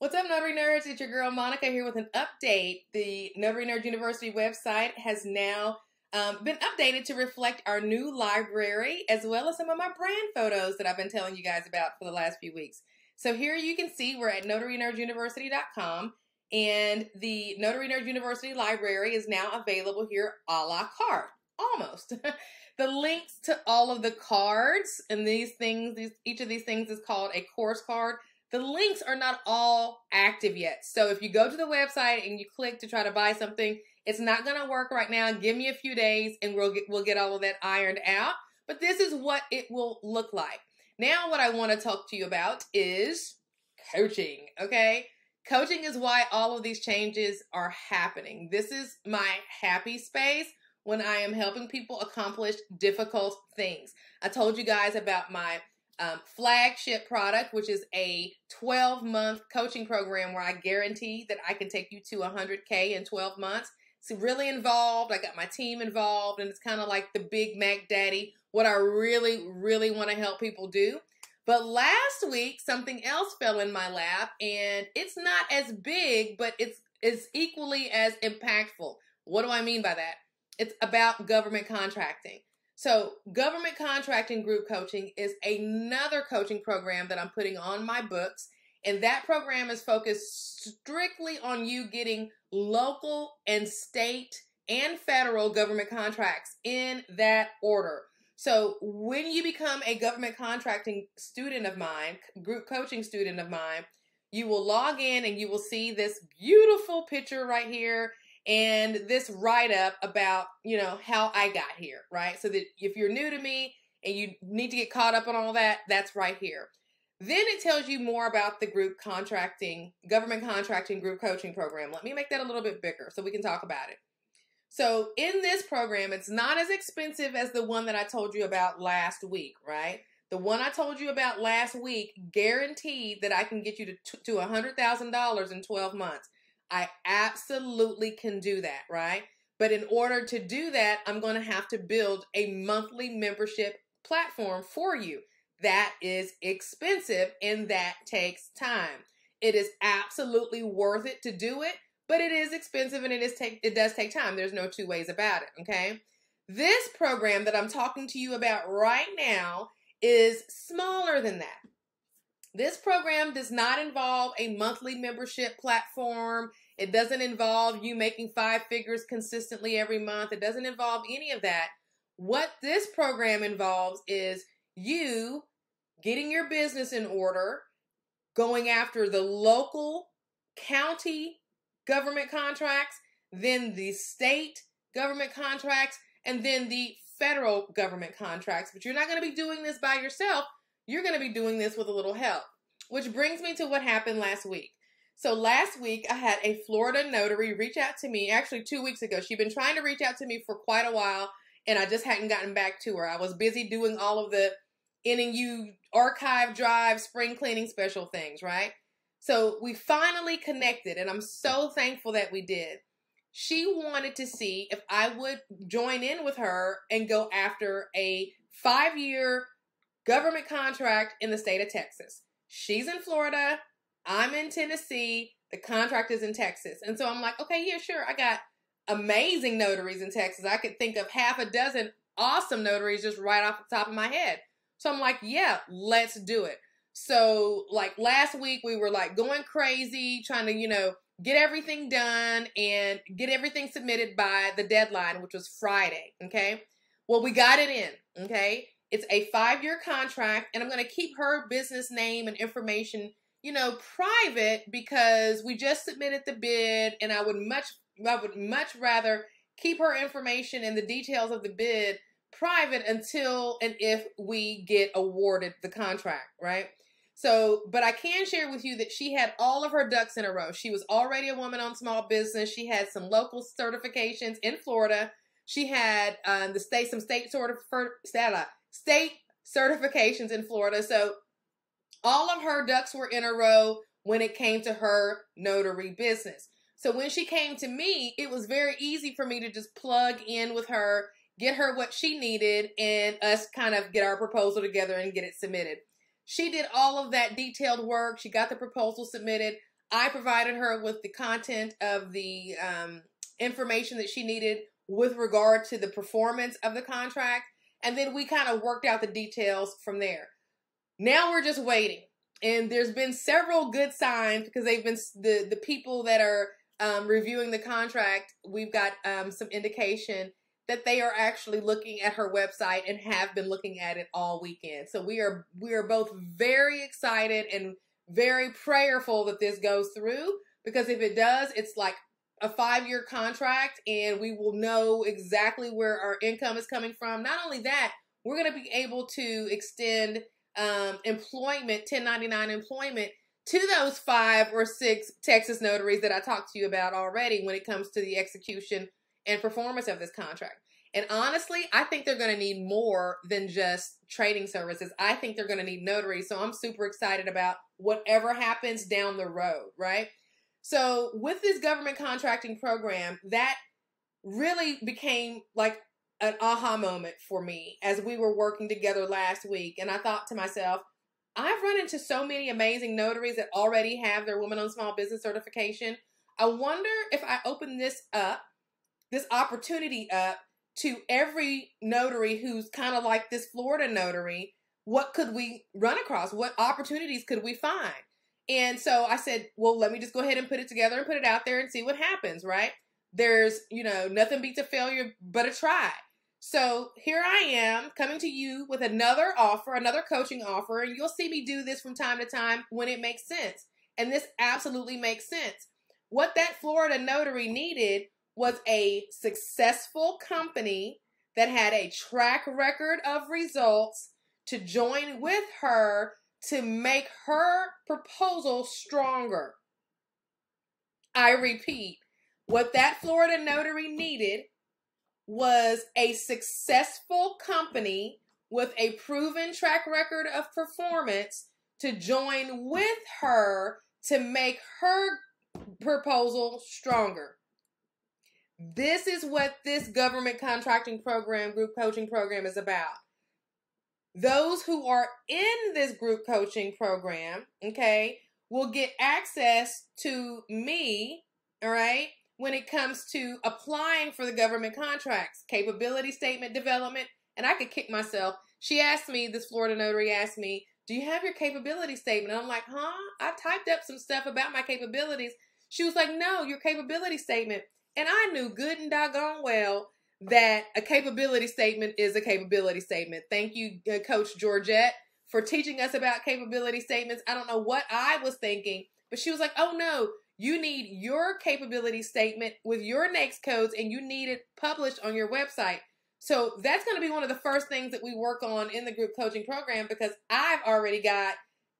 What's up, Notary Nerds? It's your girl Monica here with an update. The Notary Nerd University website has now um, been updated to reflect our new library as well as some of my brand photos that I've been telling you guys about for the last few weeks. So here you can see we're at notarynerduniversity.com and the Notary Nerd University library is now available here a la carte, almost. the links to all of the cards and these things, these, each of these things is called a course card the links are not all active yet. So if you go to the website and you click to try to buy something, it's not going to work right now. Give me a few days and we'll get, we'll get all of that ironed out. But this is what it will look like. Now, what I want to talk to you about is coaching, okay? Coaching is why all of these changes are happening. This is my happy space when I am helping people accomplish difficult things. I told you guys about my um, flagship product, which is a 12 month coaching program where I guarantee that I can take you to 100K in 12 months. It's really involved. I got my team involved, and it's kind of like the Big Mac Daddy, what I really, really want to help people do. But last week, something else fell in my lap, and it's not as big, but it's, it's equally as impactful. What do I mean by that? It's about government contracting. So, government contracting group coaching is another coaching program that I'm putting on my books. And that program is focused strictly on you getting local and state and federal government contracts in that order. So, when you become a government contracting student of mine, group coaching student of mine, you will log in and you will see this beautiful picture right here and this write up about, you know, how I got here, right? So that if you're new to me and you need to get caught up on all that, that's right here. Then it tells you more about the group contracting, government contracting group coaching program. Let me make that a little bit bigger so we can talk about it. So, in this program, it's not as expensive as the one that I told you about last week, right? The one I told you about last week guaranteed that I can get you to, to $100,000 in 12 months. I absolutely can do that, right? But in order to do that, I'm going to have to build a monthly membership platform for you. That is expensive and that takes time. It is absolutely worth it to do it, but it is expensive and it is take it does take time. There's no two ways about it, okay? This program that I'm talking to you about right now is smaller than that. This program does not involve a monthly membership platform. It doesn't involve you making five figures consistently every month. It doesn't involve any of that. What this program involves is you getting your business in order, going after the local, county government contracts, then the state government contracts, and then the federal government contracts. But you're not going to be doing this by yourself you're going to be doing this with a little help. Which brings me to what happened last week. So last week, I had a Florida notary reach out to me, actually two weeks ago. She'd been trying to reach out to me for quite a while, and I just hadn't gotten back to her. I was busy doing all of the NNU archive drive, spring cleaning special things, right? So we finally connected, and I'm so thankful that we did. She wanted to see if I would join in with her and go after a five year government contract in the state of Texas. She's in Florida. I'm in Tennessee. The contract is in Texas. And so I'm like, okay, yeah, sure. I got amazing notaries in Texas. I could think of half a dozen awesome notaries just right off the top of my head. So I'm like, yeah, let's do it. So, like last week, we were like going crazy, trying to, you know, get everything done and get everything submitted by the deadline, which was Friday. Okay. Well, we got it in. Okay. It's a five year contract, and I'm going to keep her business name and information, you know, private because we just submitted the bid, and I would much, I would much rather keep her information and the details of the bid private until and if we get awarded the contract, right? So, but I can share with you that she had all of her ducks in a row. She was already a woman on small business. She had some local certifications in Florida. She had um, the state some state sort of state certifications in Florida. So all of her ducks were in a row when it came to her notary business. So when she came to me, it was very easy for me to just plug in with her, get her what she needed, and us kind of get our proposal together and get it submitted. She did all of that detailed work. She got the proposal submitted. I provided her with the content of the um, information that she needed with regard to the performance of the contract. And then we kind of worked out the details from there. Now we're just waiting. And there's been several good signs because they've been the, the people that are um, reviewing the contract. We've got um, some indication that they are actually looking at her website and have been looking at it all weekend. So we are we are both very excited and very prayerful that this goes through because if it does, it's like a five year contract and we will know exactly where our income is coming from. Not only that, we're going to be able to extend um, employment, 1099 employment, to those five or six Texas notaries that I talked to you about already when it comes to the execution and performance of this contract. And honestly, I think they're going to need more than just trading services. I think they're going to need notaries. So I'm super excited about whatever happens down the road, right? So with this government contracting program, that really became like an aha moment for me as we were working together last week. And I thought to myself, I've run into so many amazing notaries that already have their woman owned small business certification. I wonder if I open this up, this opportunity up to every notary who's kind of like this Florida notary, what could we run across? What opportunities could we find? And so I said, well, let me just go ahead and put it together and put it out there and see what happens, right? There's, you know, nothing beats a failure but a try. So here I am coming to you with another offer, another coaching offer, and you'll see me do this from time to time when it makes sense. And this absolutely makes sense. What that Florida notary needed was a successful company that had a track record of results to join with her to make her proposal stronger. I repeat, what that Florida notary needed was a successful company with a proven track record of performance to join with her to make her proposal stronger. This is what this government contracting program, group coaching program is about. Those who are in this group coaching program, okay, will get access to me, all right, when it comes to applying for the government contracts, capability statement development, and I could kick myself. She asked me, this Florida notary asked me, Do you have your capability statement? And I'm like, Huh? I typed up some stuff about my capabilities. She was like, No, your capability statement. And I knew good and doggone well that a capability statement is a capability statement. Thank you, uh, Coach Georgette, for teaching us about capability statements. I don't know what I was thinking, but she was like, oh no, you need your capability statement with your NAICS codes and you need it published on your website. So that's going to be one of the first things that we work on in the group coaching program because I've already got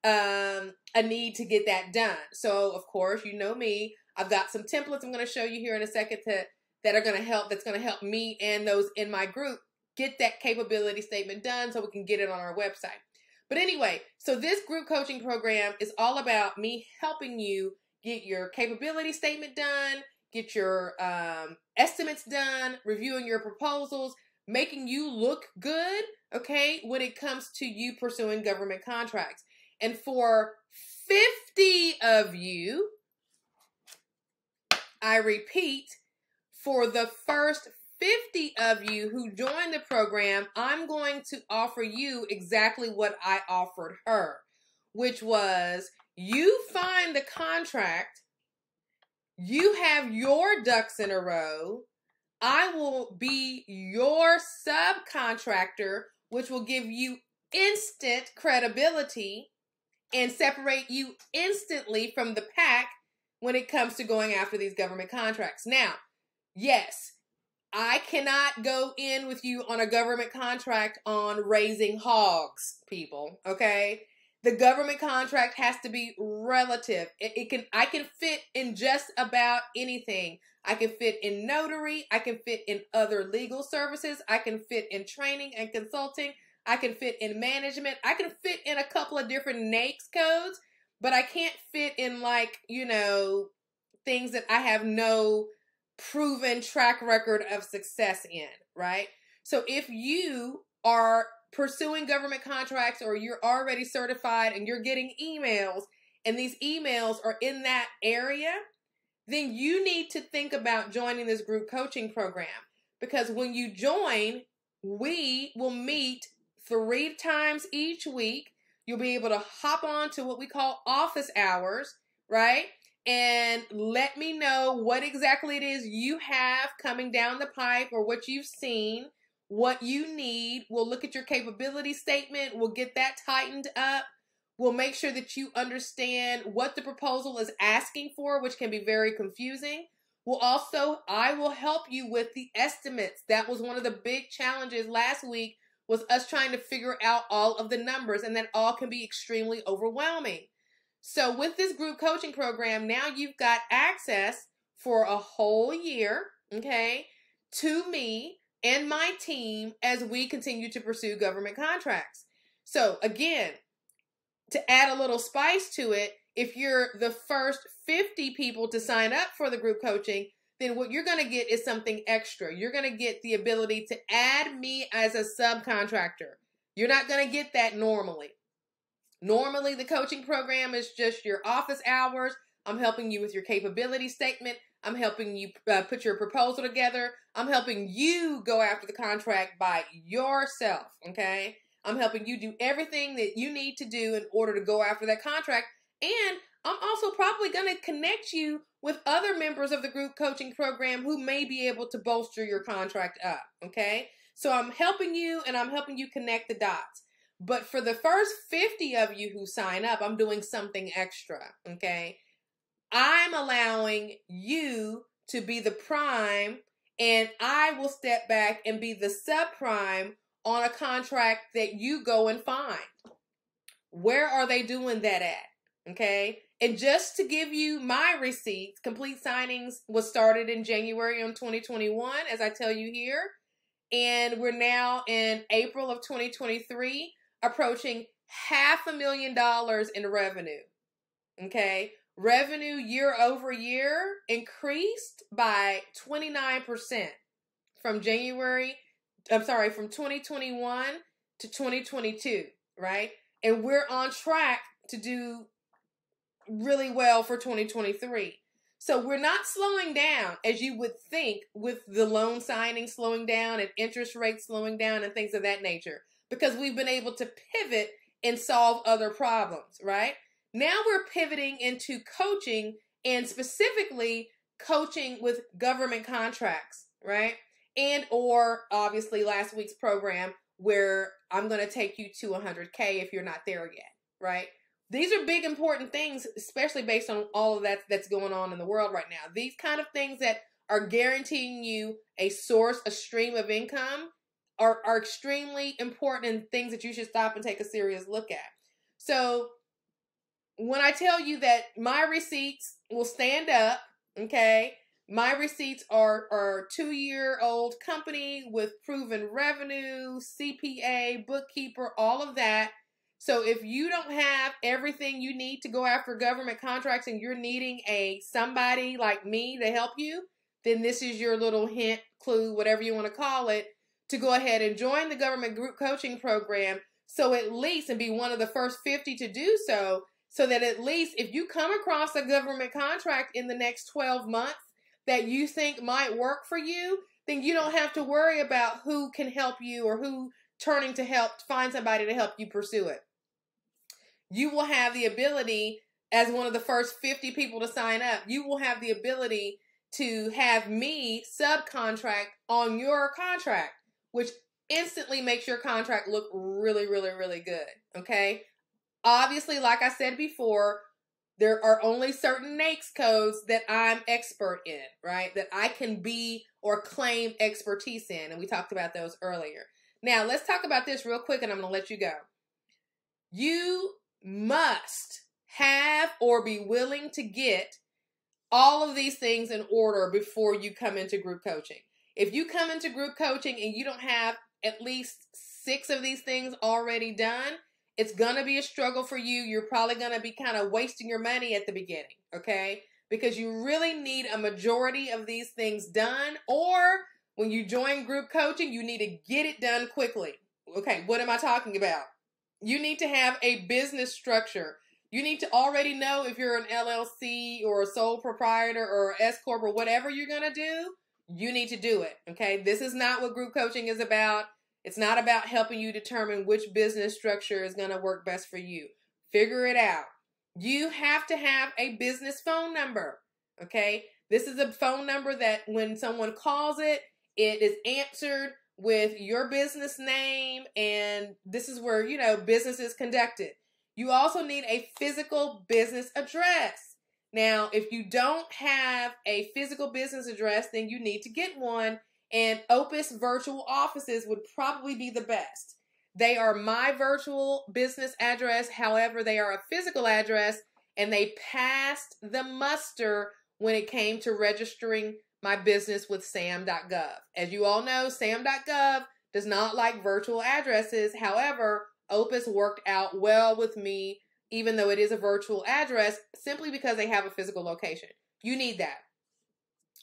um, a need to get that done. So, of course, you know me. I've got some templates I'm going to show you here in a second to that are going to help that's going to help me and those in my group get that capability statement done so we can get it on our website. But anyway, so this group coaching program is all about me helping you get your capability statement done, get your um, estimates done, reviewing your proposals, making you look good, okay, when it comes to you pursuing government contracts. And for 50 of you, I repeat, for the first 50 of you who join the program, I'm going to offer you exactly what I offered her, which was you find the contract, you have your ducks in a row. I will be your subcontractor, which will give you instant credibility and separate you instantly from the pack when it comes to going after these government contracts. Now, yes, I cannot go in with you on a government contract on raising hogs, people, okay? The government contract has to be relative. It, it, can I can fit in just about anything. I can fit in notary, I can fit in other legal services, I can fit in training and consulting, I can fit in management, I can fit in a couple of different NAICS codes, but I can't fit in like, you know, things that I have no proven track record of success in, right? So if you are pursuing government contracts or you're already certified and you're getting emails and these emails are in that area, then you need to think about joining this group coaching program. Because when you join, we will meet three times each week. You'll be able to hop on to what we call office hours, right? And let me know what exactly it is you have coming down the pipe or what you've seen, what you need. We'll look at your capability statement, we'll get that tightened up. We'll make sure that you understand what the proposal is asking for, which can be very confusing. We'll also, I will help you with the estimates. That was one of the big challenges last week was us trying to figure out all of the numbers and that all can be extremely overwhelming. So with this group coaching program, now you've got access for a whole year, okay, to me and my team as we continue to pursue government contracts. So again, to add a little spice to it, if you're the first 50 people to sign up for the group coaching, then what you're going to get is something extra. You're going to get the ability to add me as a subcontractor. You're not going to get that normally. Normally, the coaching program is just your office hours. I'm helping you with your capability statement. I'm helping you uh, put your proposal together. I'm helping you go after the contract by yourself. Okay. I'm helping you do everything that you need to do in order to go after that contract. And I'm also probably going to connect you with other members of the group coaching program who may be able to bolster your contract up. Okay. So I'm helping you and I'm helping you connect the dots. But for the first 50 of you who sign up, I'm doing something extra. Okay. I'm allowing you to be the prime and I will step back and be the subprime on a contract that you go and find. Where are they doing that at? Okay. And just to give you my receipts, complete signings was started in January on 2021, as I tell you here. And we're now in April of 2023, approaching half a million dollars in revenue. Okay. Revenue year over year increased by 29% from January I'm sorry, from 2021 to 2022, right? And we're on track to do really well for 2023. So we're not slowing down as you would think with the loan signing slowing down and interest rates slowing down and things of that nature because we've been able to pivot and solve other problems, right? Now we're pivoting into coaching and specifically coaching with government contracts, right? and or obviously last week's program where I'm going to take you to 100k if you're not there yet, right? These are big important things especially based on all of that that's going on in the world right now. These kind of things that are guaranteeing you a source, a stream of income are are extremely important and things that you should stop and take a serious look at. So when I tell you that my receipts will stand up, okay? My receipts are are two year old company with proven revenue, CPA, bookkeeper, all of that. So if you don't have everything you need to go after government contracts and you're needing a somebody like me to help you, then this is your little hint, clue, whatever you want to call it, to go ahead and join the government group coaching program. So at least and be one of the first 50 to do so, so that at least if you come across a government contract in the next 12 months that you think might work for you, then you don't have to worry about who can help you or who turning to help find somebody to help you pursue it. You will have the ability as one of the first 50 people to sign up, you will have the ability to have me subcontract on your contract, which instantly makes your contract look really, really, really good. Okay. Obviously, like I said before, there are only certain NAICS codes that I'm expert in, right? That I can be or claim expertise in. And we talked about those earlier. Now, let's talk about this real quick and I'm going to let you go. You must have or be willing to get all of these things in order before you come into group coaching. If you come into group coaching and you don't have at least six of these things already done, it's gonna be a struggle for you. You're probably gonna be kind of wasting your money at the beginning, okay? Because you really need a majority of these things done, or when you join group coaching, you need to get it done quickly. Okay, what am I talking about? You need to have a business structure. You need to already know if you're an LLC or a sole proprietor or S corp or whatever you're going to do. You need to do it. Okay. This is not what group coaching is about. It's not about helping you determine which business structure is going to work best for you. Figure it out. You have to have a business phone number. Okay. This is a phone number that when someone calls it, it is answered with your business name, and this is where, you know, business is conducted. You also need a physical business address. Now, if you don't have a physical business address, then you need to get one, and Opus Virtual Offices would probably be the best. They are my virtual business address, however, they are a physical address, and they passed the muster when it came to registering my business with SAM.gov. As you all know, SAM.gov does not like virtual addresses. However, Opus worked out well with me, even though it is a virtual address, simply because they have a physical location. You need that.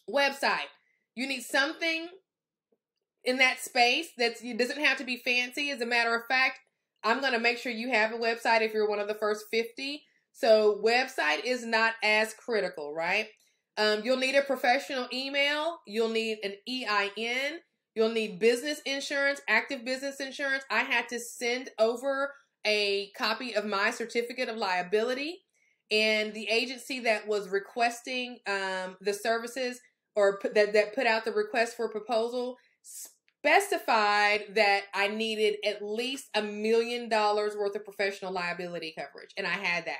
Website. You need something in that space that doesn't have to be fancy. As a matter of fact, I'm going to make sure you have a website if you're one of the first 50. So, website is not as critical, right? Um, you'll need a professional email. You'll need an EIN. You'll need business insurance, active business insurance. I had to send over a copy of my certificate of liability, and the agency that was requesting um, the services or put, that that put out the request for proposal specified that I needed at least a million dollars worth of professional liability coverage, and I had that.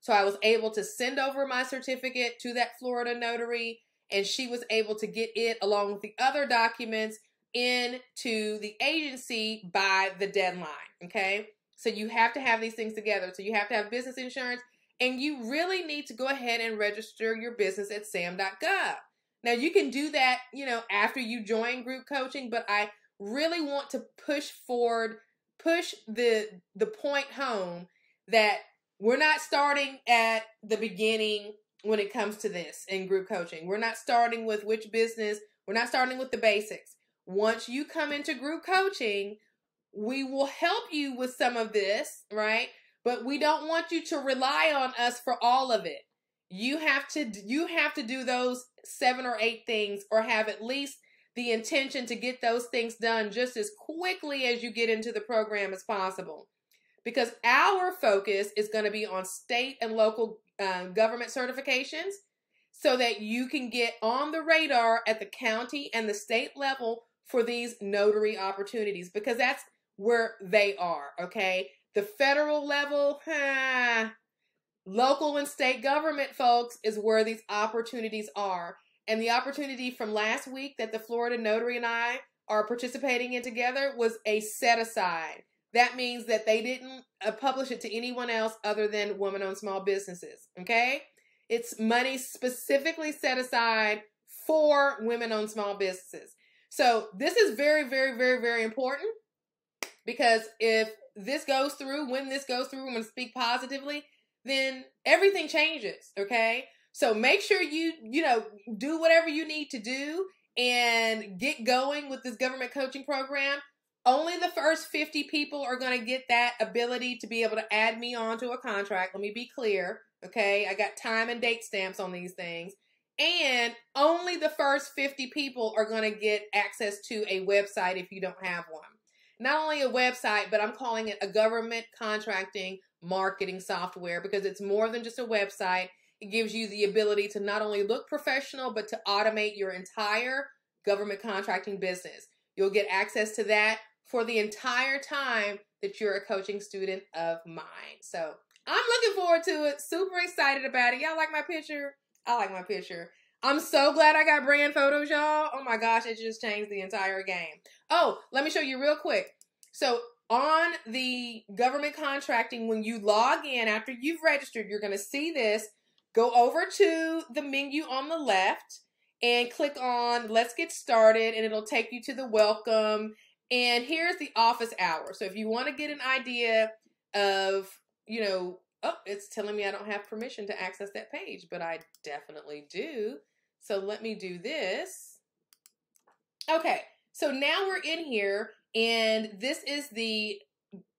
So I was able to send over my certificate to that Florida notary, and she was able to get it along with the other documents into the agency by the deadline. Okay. So you have to have these things together. So you have to have business insurance, and you really need to go ahead and register your business at sam.gov. Now you can do that, you know, after you join group coaching, but I really want to push forward, push the the point home that we're not starting at the beginning when it comes to this in group coaching. We're not starting with which business, we're not starting with the basics. Once you come into group coaching, we will help you with some of this, right? But we don't want you to rely on us for all of it. You have to you have to do those 7 or 8 things or have at least the intention to get those things done just as quickly as you get into the program as possible because our focus is going to be on state and local uh, government certifications so that you can get on the radar at the county and the state level for these notary opportunities because that's where they are, okay? The federal level, huh, local and state government folks is where these opportunities are. And the opportunity from last week that the Florida Notary and I are participating in together was a set aside that means that they didn't uh, publish it to anyone else other than women owned small businesses. Okay? It's money specifically set aside for women owned small businesses. So this is very, very, very, very important because if this goes through, when this goes through, I'm going to speak positively, then everything changes. Okay? So make sure you, you know, do whatever you need to do and get going with this government coaching program only the first 50 people are going to get that ability to be able to add me onto a contract. Let me be clear. Okay. I got time and date stamps on these things. And only the first 50 people are going to get access to a website if you don't have one. Not only a website, but I'm calling it a government contracting marketing software because it's more than just a website. It gives you the ability to not only look professional, but to automate your entire government contracting business. You'll get access to that for the entire time that you're a coaching student of mine. So I'm looking forward to it. Super excited about it. Y'all like my picture? I like my picture. I'm so glad I got brand photos, y'all. Oh my gosh, it just changed the entire game. Oh, let me show you real quick. So on the government contracting, when you log in after you've registered, you're going to see this. Go over to the menu on the left and click on Let's Get Started, and it'll take you to the welcome and here's the office hour. So if you want to get an idea of, you know, oh, it's telling me I don't have permission to access that page, but I definitely do. So let me do this. Okay, so now we're in here and this is the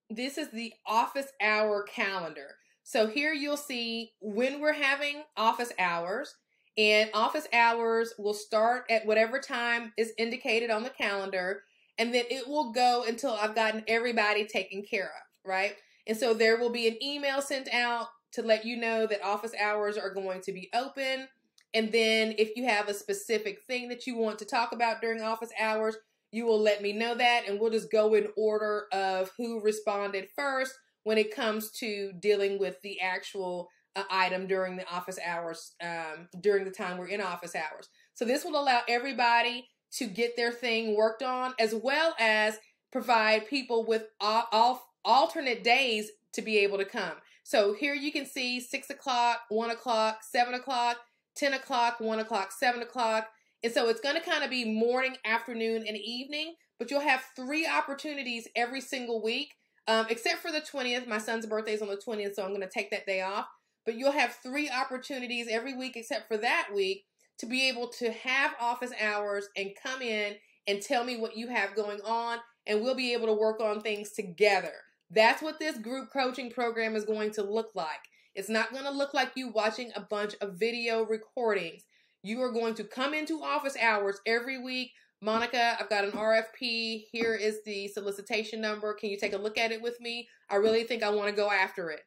this is the office hour calendar. So here you'll see when we're having office hours, and office hours will start at whatever time is indicated on the calendar, and then it will go until I've gotten everybody taken care of, right? And so there will be an email sent out to let you know that office hours are going to be open. And then if you have a specific thing that you want to talk about during office hours, you will let me know that and we'll just go in order of who responded first when it comes to dealing with the actual uh, item during the office hours um, during the time we're in office hours so this will allow everybody to get their thing worked on as well as provide people with all, alternate days to be able to come so here you can see 6 o'clock 1 o'clock 7 o'clock 10 o'clock 1 o'clock 7 o'clock and so it's going to kind of be morning, afternoon, and evening, but you'll have three opportunities every single week, um, except for the 20th. My son's birthday is on the 20th, so I'm going to take that day off. But you'll have three opportunities every week, except for that week, to be able to have office hours and come in and tell me what you have going on, and we'll be able to work on things together. That's what this group coaching program is going to look like. It's not going to look like you watching a bunch of video recordings. You are going to come into office hours every week. Monica, I've got an RFP. Here is the solicitation number. Can you take a look at it with me? I really think I want to go after it.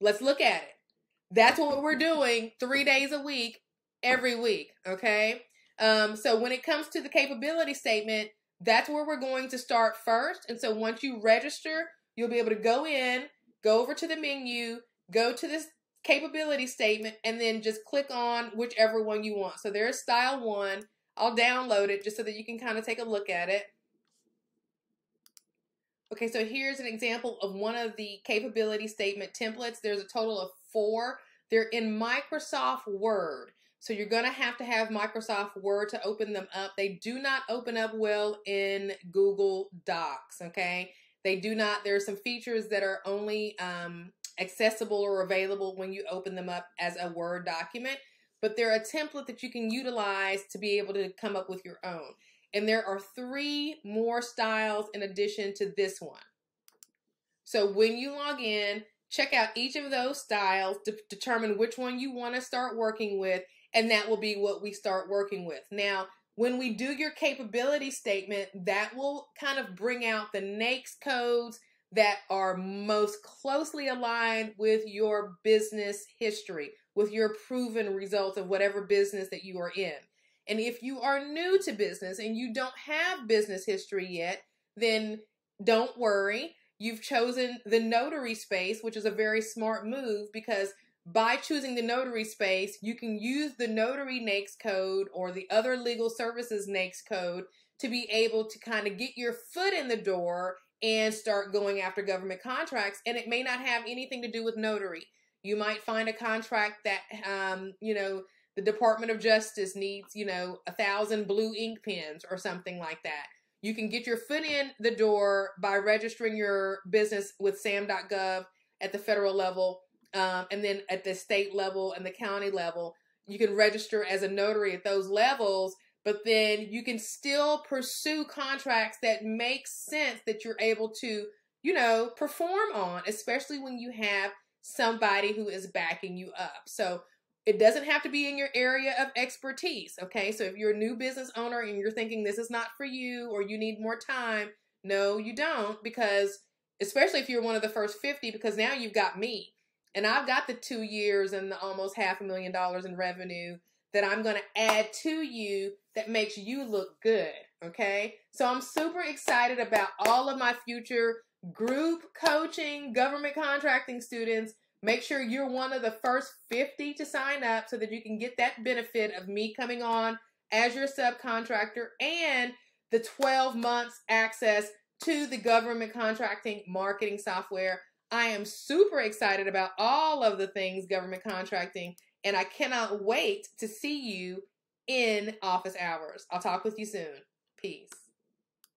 Let's look at it. That's what we're doing three days a week, every week. Okay. Um, so when it comes to the capability statement, that's where we're going to start first. And so once you register, you'll be able to go in, go over to the menu, go to this capability statement and then just click on whichever one you want. So there's style one. I'll download it just so that you can kind of take a look at it. Okay, so here's an example of one of the capability statement templates. There's a total of four. They're in Microsoft Word. So you're going to have to have Microsoft Word to open them up. They do not open up well in Google Docs, okay? They do not. There are some features that are only um, accessible or available when you open them up as a Word document, but they're a template that you can utilize to be able to come up with your own. And there are three more styles in addition to this one. So when you log in, check out each of those styles to determine which one you want to start working with, and that will be what we start working with. Now, when we do your capability statement, that will kind of bring out the NAICS codes that are most closely aligned with your business history, with your proven results of whatever business that you are in. And if you are new to business and you don't have business history yet, then don't worry. You've chosen the notary space, which is a very smart move because by choosing the notary space, you can use the notary NAICS code or the other legal services NAICS code to be able to kind of get your foot in the door and start going after government contracts. And it may not have anything to do with notary. You might find a contract that, um, you know, the Department of Justice needs, you know, a thousand blue ink pens or something like that. You can get your foot in the door by registering your business with SAM.gov at the federal level, um, and then at the state level and the county level. You can register as a notary at those levels but then you can still pursue contracts that make sense that you're able to, you know, perform on, especially when you have somebody who is backing you up. So it doesn't have to be in your area of expertise, okay? So if you're a new business owner and you're thinking this is not for you or you need more time, no, you don't because especially if you're one of the first 50 because now you've got me and I've got the 2 years and the almost half a million dollars in revenue that I'm going to add to you that makes you look good. Okay. So I'm super excited about all of my future group coaching, government contracting students. Make sure you're one of the first 50 to sign up so that you can get that benefit of me coming on as your subcontractor and the 12 months access to the government contracting marketing software. I am super excited about all of the things government contracting and I cannot wait to see you in office hours. I'll talk with you soon. Peace.